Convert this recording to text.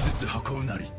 術つ運ぶなり。